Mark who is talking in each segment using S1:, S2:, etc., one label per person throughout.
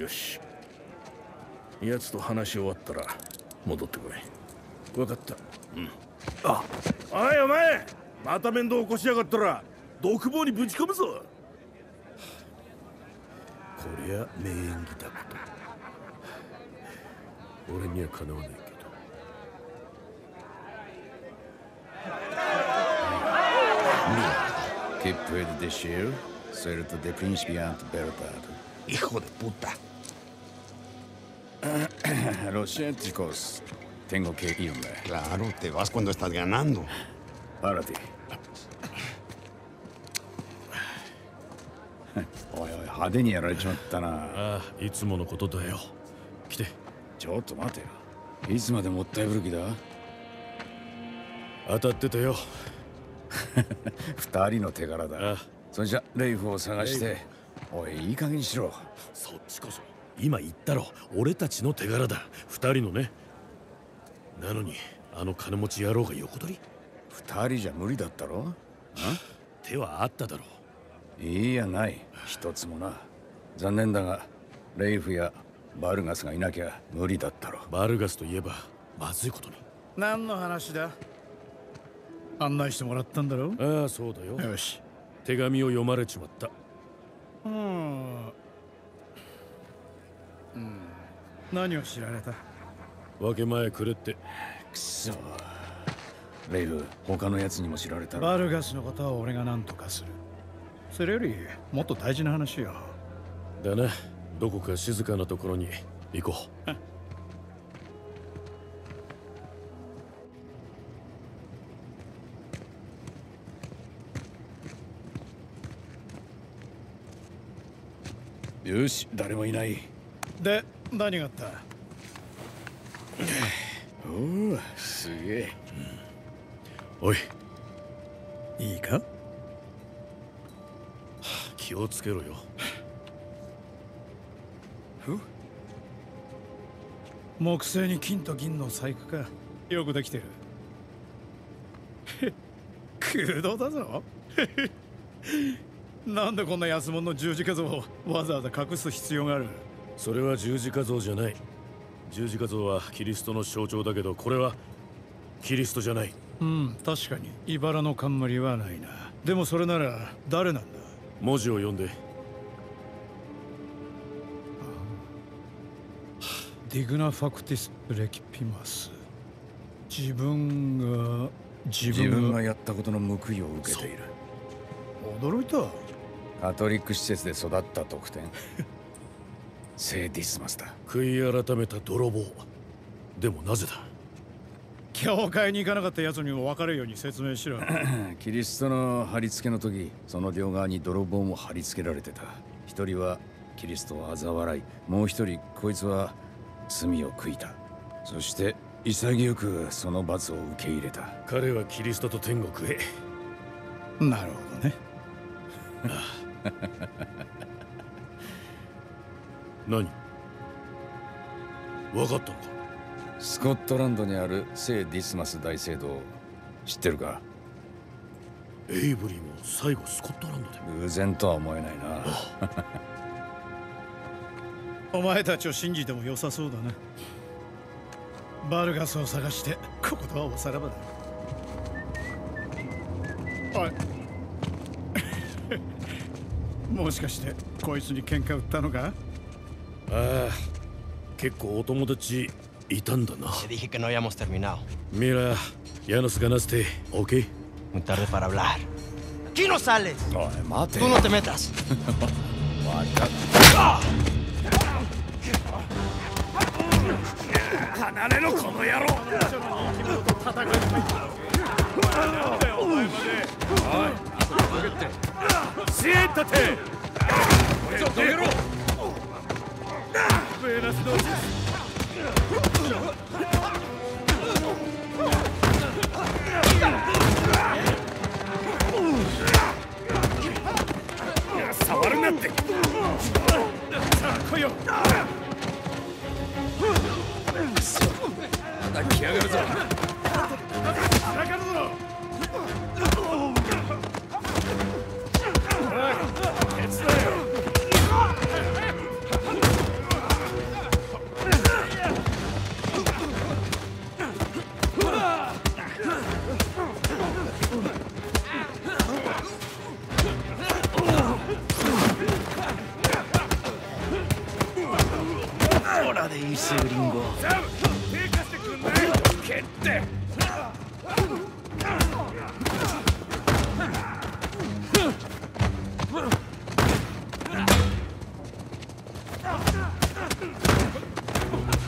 S1: よし。奴と話し終わったら戻ってこい。分かった。うん。あ。おいお前また面倒起こしやがったら独房にぶち込むぞ。こりゃ名演技だこと。俺にはかなわないけど。
S2: ¿Qué puede decir? Suelto de principiante.
S3: Hijo de puta.
S2: Lo siento, chicos. Tengo que irme.
S3: Claro, te vas cuando estás ganando.
S2: Párate. おいおい派手にやられちまったな
S1: ああいつものことだよ来て
S2: ちょっと待てよいつまでもったいぶる気だ
S1: 当たってたよ
S2: 二人の手柄だ
S1: ああ
S2: それじゃレイフを探しておいいい加減にしろ
S1: そっちこそ今言ったろ。俺たちの手柄だ。二人のね。なのにあの金持ち野郎が横取り？
S2: 二人じゃ無理だったろ？
S1: 手はあっただろ
S2: いいやない。一つもな。残念だがレイフやバルガスがいなきゃ無理だったろ。
S1: バルガスといえばまずいことに。
S4: 何の話だ？案内してもらったんだろ
S1: ああそうだよ。
S4: よし。
S1: 手紙を読まれちまった。
S4: うんうん。何を知られた？
S1: 分け前くれって。
S2: くそ。レイフ他のやつにも知られたら
S4: バルガスのことは俺が何とかする。それよりもっと大事な話よ。
S1: だな。どこか静かなところに。行こう。
S2: よし誰もいない
S4: で何があった？
S2: おおすげえ。
S1: おい。
S4: いいか？
S1: 気をつけろよ。
S4: 木製に金と銀の細工か。よくできてる。空洞だぞ。なんでこんな安物の十字架像をわざわざ隠す必要がある？
S1: それは十字架像じゃない。十字架像はキリストの象徴だけどこれはキリストじゃない。
S4: うん確かに。茨の冠はないな。でもそれなら誰なんだ？
S1: 文字を読んで。
S4: ディグナ・ファクティス・レキピマス。自分が自
S2: 自
S4: 分が。
S2: 分がやったことの報いを受けている。
S4: 驚いた。
S2: カトリック施設で育った特典聖ディスマスだ。
S1: 悔い改めた泥棒。でもなぜだ？
S4: 教会に行かなかった奴にも分かるように説明しろ。
S2: キリストの貼り付けの時その両側に泥棒も貼り付けられてた。一人はキリストを嘲笑いもう一人こいつは罪を悔いた。そして潔くその罰を受け入れた。
S1: 彼はキリストと天国へ。
S4: なるほどね
S1: 何？分かったのか？
S2: スコットランドにある聖ディスマス大聖堂知ってるか？
S1: エイブリーも最後スコットランドで。
S2: 偶然とは思えないな。
S4: お前たちを信じても良さそうだな。バルガスを探してこことはおさらばだ。おい。もしかしてこいつに喧嘩売ったのか？
S1: ああ結構お友達いたんだな
S5: Te dije que no habíamos terminado.
S1: Mira, ya nos ganaste, ¿ok?
S5: Muy tarde para hablar. ¡Aquí no sales!
S2: おい待て
S5: ¡Tú no te metas!
S1: 離れろこの野郎シエンタテちょっとげろブエナスノーチェス触るなってさあ来よ
S2: また来やがるぞ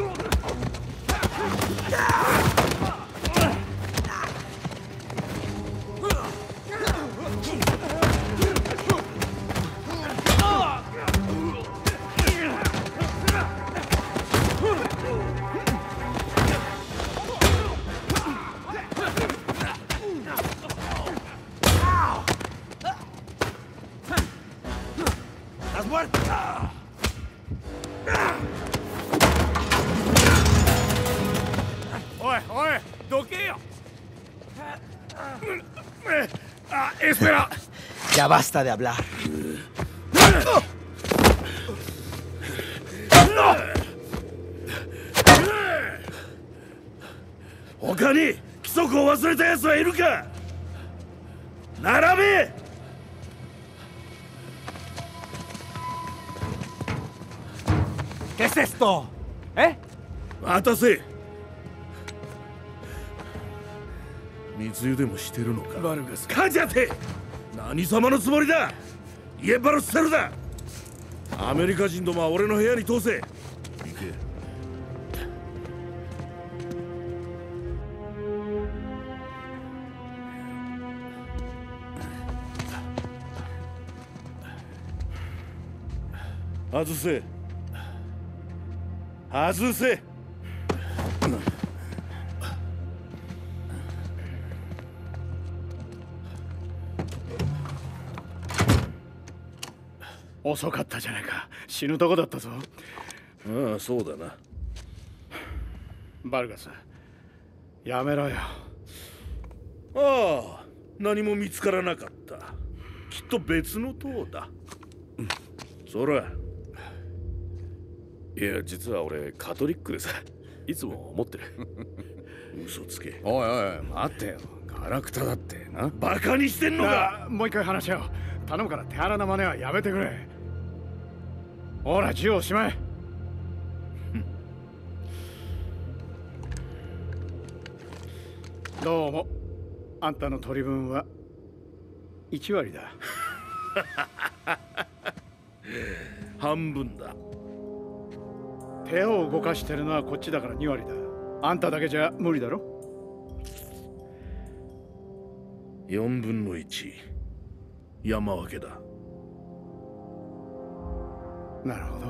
S6: おいおいどけよあエスペラ
S5: Ya basta de hablar.
S6: 他に規則を忘れた奴はいるか並べ
S5: ¿Qué es esto? ¿Eh?
S6: 待密輸でもしてるのか？バルガスカジャテ！何様のつもりだ？イエバルステルだ！アメリカ人どもは俺の部屋に通せ！行け。外せ。外せ
S4: 遅かったじゃないか。死ぬとこだったぞ。
S6: ああそうだな。
S4: バルガスやめろよ。
S6: ああ何も見つからなかった。きっと別の塔だ。そら。
S1: いや実は俺カトリックでさいつも思ってる。
S6: 嘘つけ。
S2: おいおい待ってよ。ガラクタだってな。
S6: バカにしてんのか！
S4: あもう一回話し合おう頼むから手荒な真似はやめてくれ。ほら銃をしまえ。どうも。あんたの取り分は。1割だ。
S6: 半分だ。
S4: 手を動かしてるのはこっちだから2割だ。あんただけじゃ無理だろ。
S6: 4分の1山分けだ。
S4: なるほど。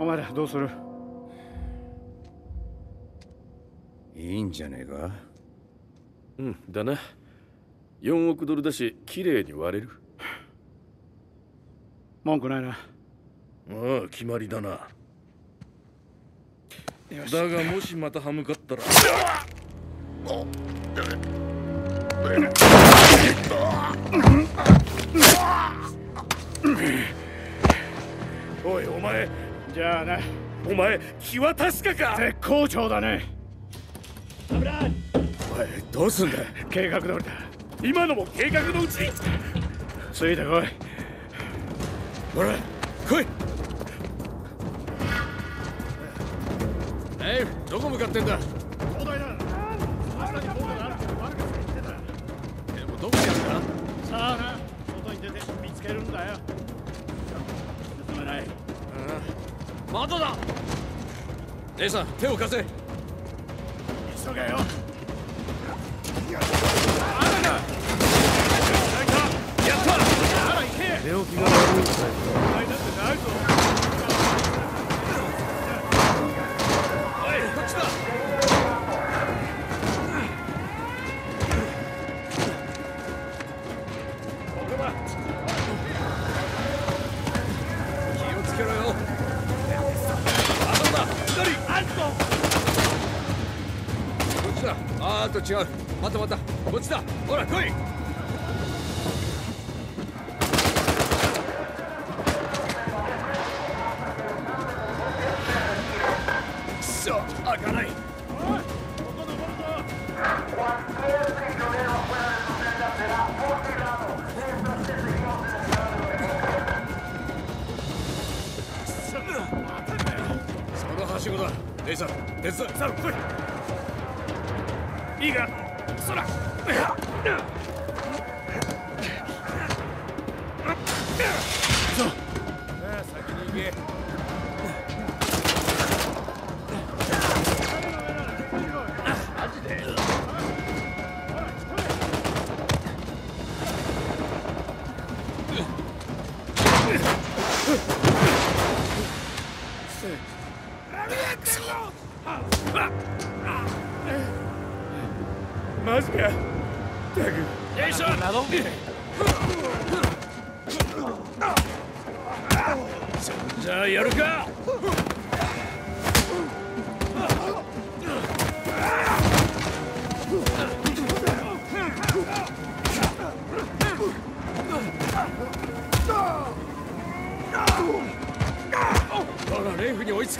S4: お前らどうする？
S2: いいんじゃねえか？
S1: うんだな。4億ドルだし綺麗に割れる。
S4: 文句ないな。
S6: ああ決まりだな。だがもしまた歯向かったらおいお前
S4: じゃあな。
S6: お前気は確かか？
S4: 絶好調だね。
S6: おいどうすんだ？
S4: 計画通りだ。
S6: 今のも計画のうちに。
S4: ついてこい。
S6: ほら来い。
S2: えいどこ向かってんだ
S4: 東大だあらにボールがあるってバルガスが言ってた
S2: でもどこにあるんだ
S4: さあな外に出て見つけるんだよ。進めない。
S2: まだだ。姉さん手を貸せ。
S4: 急げよ。
S6: 寝起きが悪い
S4: お前だっ
S2: 違う。またまた。こっちだ。ほら来い。くそ開かない。そ。のはしご
S6: レイさん手伝う。サム来いいいか空そら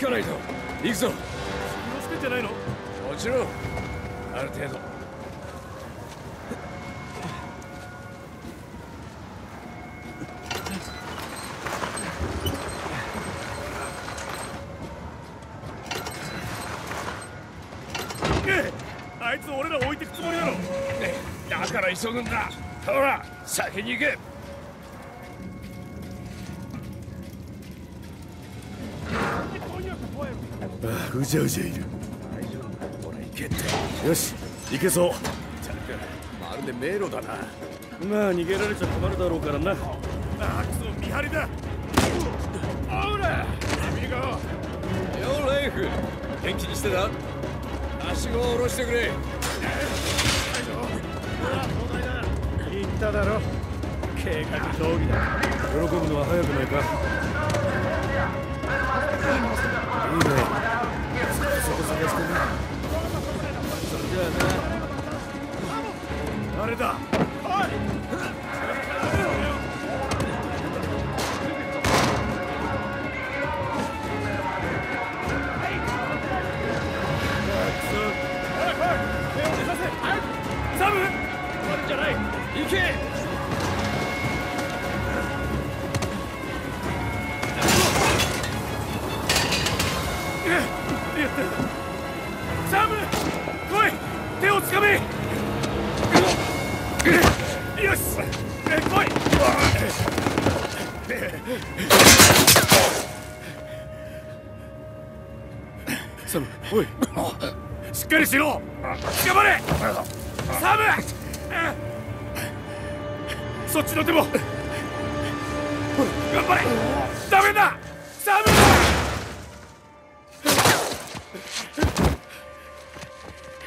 S6: かないと。行くぞ。気をつけてないの？もちろん。ある程度。あいつ俺ら置いてくつもりだろだから急ぐんだ。ほら先に行けうじゃうじゃいるほら行けって。よし行けそう。まるで迷路だな。まあ逃げられちゃ困るだろうからな。ああくそ見張りだ。ほら君がよレイフ元気にしてた足を下ろしてくれ
S4: 言っただろ計画通りだ
S6: 喜ぶのは早くないかいいねそこ探してなそれじゃあな誰だサムおい。しっかりしろ。捕まれ。サム。そっちの手も。頑張れ。ダメだ。サム。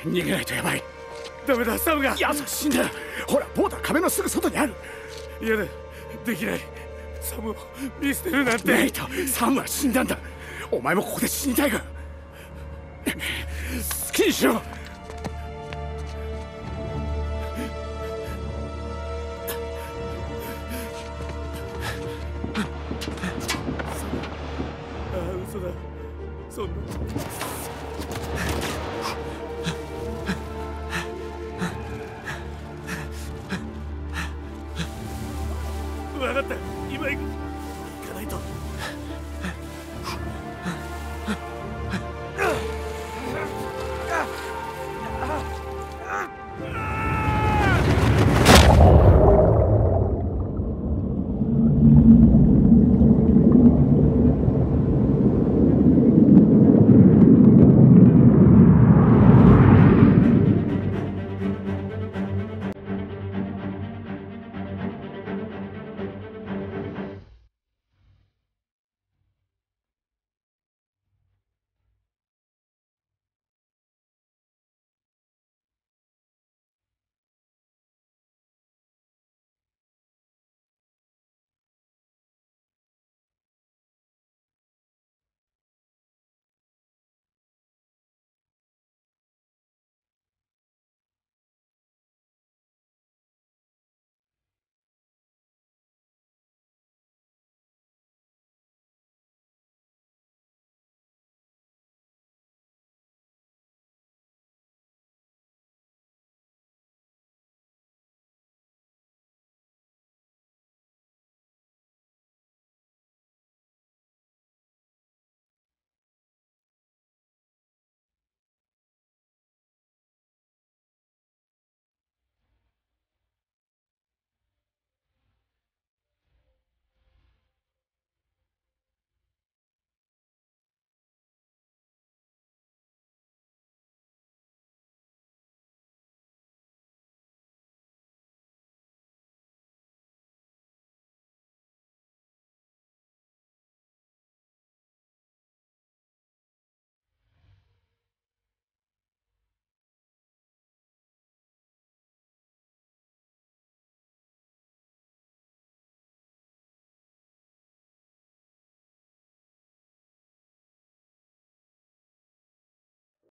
S6: 逃げないとやばい。ダメだサムが。いや死んだほらボーダー壁のすぐ外にある。嫌だできない。サムを見捨てるなんて。ネイトサムは死んだんだ。お前もここで死にたいか好き